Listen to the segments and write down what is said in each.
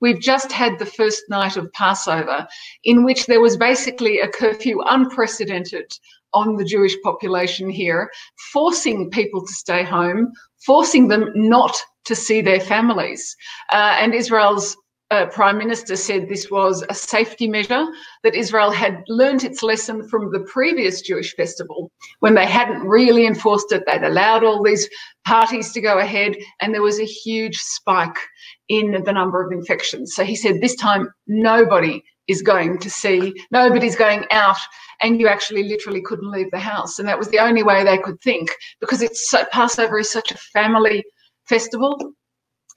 we've just had the first night of Passover, in which there was basically a curfew unprecedented on the Jewish population here, forcing people to stay home, forcing them not to see their families. Uh, and Israel's uh, Prime Minister said this was a safety measure, that Israel had learnt its lesson from the previous Jewish festival when they hadn't really enforced it. They'd allowed all these parties to go ahead, and there was a huge spike in the number of infections. So he said this time nobody is going to see, nobody's going out, and you actually literally couldn't leave the house. And that was the only way they could think because it's so, Passover is such a family festival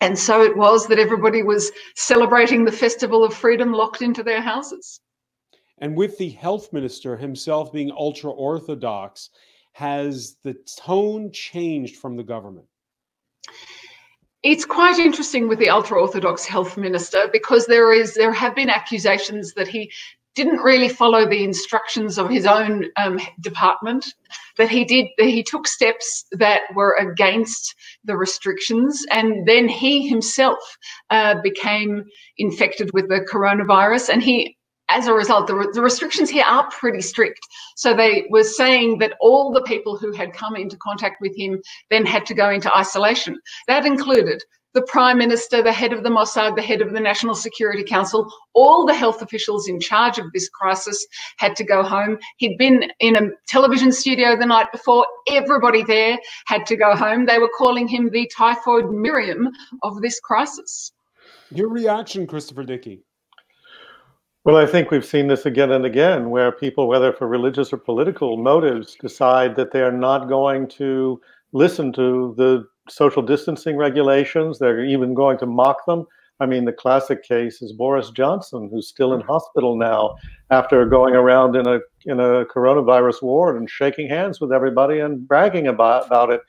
and so it was that everybody was celebrating the Festival of Freedom locked into their houses. And with the health minister himself being ultra orthodox, has the tone changed from the government? It's quite interesting with the ultra orthodox health minister because there is there have been accusations that he didn't really follow the instructions of his own um, department that he did he took steps that were against the restrictions and then he himself uh, became infected with the coronavirus and he as a result the, the restrictions here are pretty strict. So they were saying that all the people who had come into contact with him then had to go into isolation. That included the Prime Minister, the head of the Mossad, the head of the National Security Council, all the health officials in charge of this crisis had to go home. He'd been in a television studio the night before. Everybody there had to go home. They were calling him the typhoid Miriam of this crisis. Your reaction, Christopher Dickey? Well, I think we've seen this again and again where people, whether for religious or political motives, decide that they're not going to listen to the social distancing regulations. They're even going to mock them. I mean, the classic case is Boris Johnson, who's still in mm-hmm. hospital now after going around in a in a coronavirus ward and shaking hands with everybody and bragging about, about it.